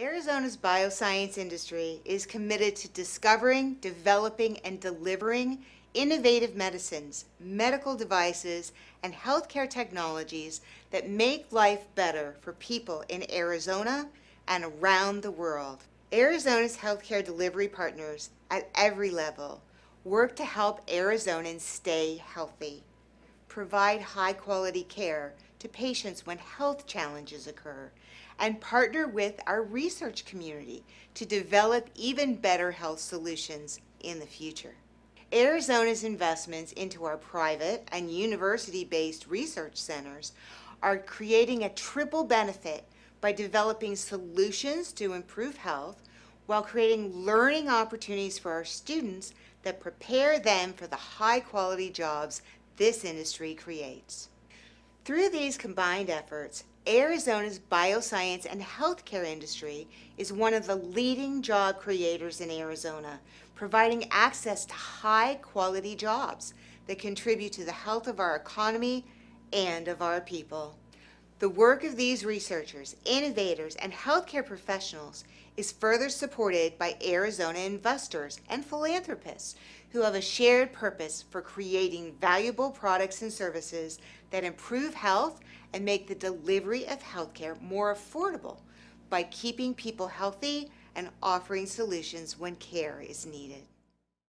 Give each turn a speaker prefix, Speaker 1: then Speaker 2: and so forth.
Speaker 1: Arizona's bioscience industry is committed to discovering, developing, and delivering innovative medicines, medical devices, and healthcare technologies that make life better for people in Arizona and around the world. Arizona's healthcare delivery partners at every level work to help Arizonans stay healthy, provide high quality care to patients when health challenges occur, and partner with our research community to develop even better health solutions in the future. Arizona's investments into our private and university-based research centers are creating a triple benefit by developing solutions to improve health while creating learning opportunities for our students that prepare them for the high-quality jobs this industry creates. Through these combined efforts, Arizona's bioscience and healthcare industry is one of the leading job creators in Arizona, providing access to high quality jobs that contribute to the health of our economy and of our people. The work of these researchers, innovators, and healthcare professionals is further supported by Arizona investors and philanthropists who have a shared purpose for creating valuable products and services that improve health and make the delivery of healthcare more affordable by keeping people healthy and offering solutions when care is needed.